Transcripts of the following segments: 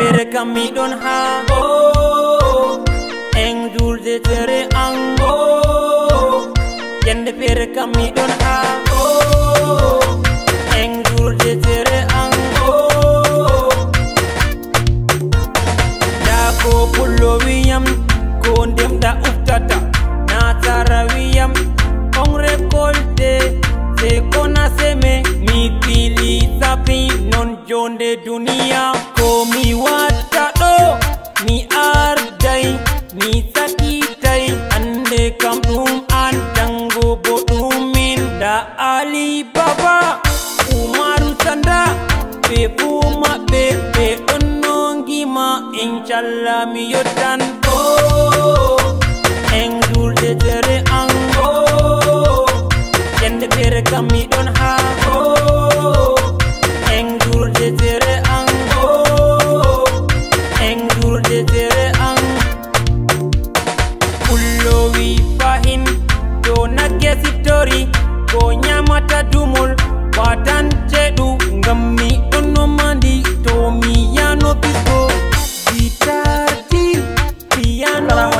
weer kan midon ha go Eng dul de tere ang go Yende weer kan midon ha go Eng dul de tere ang go Da ko pulo wiyam ko ndem da uftata na tarawi duniya ko mi mi arday mi sakitay ande kam ɗum an jango bo ɗumin da ali baba umaru sanda ɓe fuu maɓɓe ɓe ɗon nongima inchallah mi yottan oh, en pullowi fahin to nagge sittori ko nyamata dumol watan ceɗu ngam mi ɗon nomandi to mi yano piano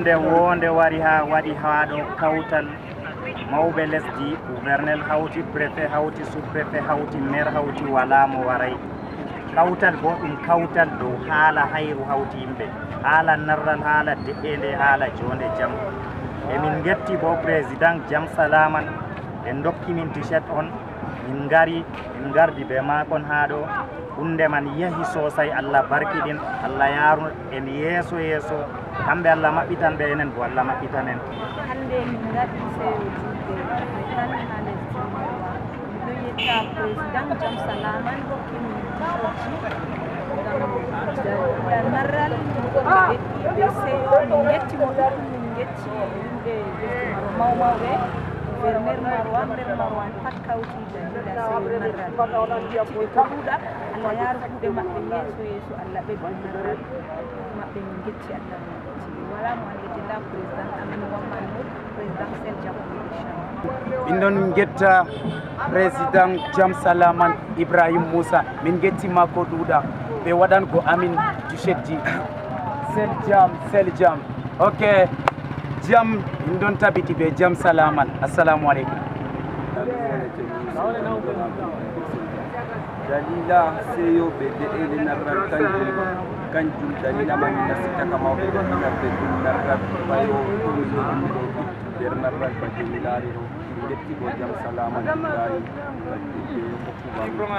nde wonde wari ha waɗi haɗo kawtal mawɓe lesdi gouvernel hawti préfet hawti sous préfet hawti maire hawti wala mo waray. Kawtal bo ɗum kawtal dow haala hayru hawti yimɓe. Haala narral haala de'ende haala jonde jaam emin getti bo président jam salaman ɓe dokkimin tichet on. Min gari min gardi be makon ha ɗo hunde man yahi sosay allah barkiɗin allah yaaru en yeeso yeeso kamɓe allah maɓɓitan ɓe enen bo allah maɓɓitan en hande min gaɗi sewo julde ɓe tan ha lesdi mawa miɗo yetta président jam salaman hokki min oji ngam narral ɓe heɗɗi ɓe seyo min gettimo ɗum min getti yimɓe lesdi nder nder marwan nder marwan pat kawti kawtija ko huuɗa allah yaaru kuuɗe maɓɓe yeeso yeeso allah ɓeɓɓinarra maɓɓe min getti allah min getti wala mo annditilla président amin wammano président sel min inchallah min getta président jam salaman ibrahima moussa. Min gettima ko ɗuuɗa ɓe waɗan ko amin duchedji sel jam sel jam ok. Jam min ɗon tabiti ɓe jam salaman. Assalamu aleykum dalila seyoɓe deɗele narral kanjum kanjum dalila mami nasita ka mawɓe ɗoɗinarɓe ɗum narral ɓayo ɗum ɗo nder narral badde mi laari ɗo bo jam salama mi laari badde ɓe hokkuma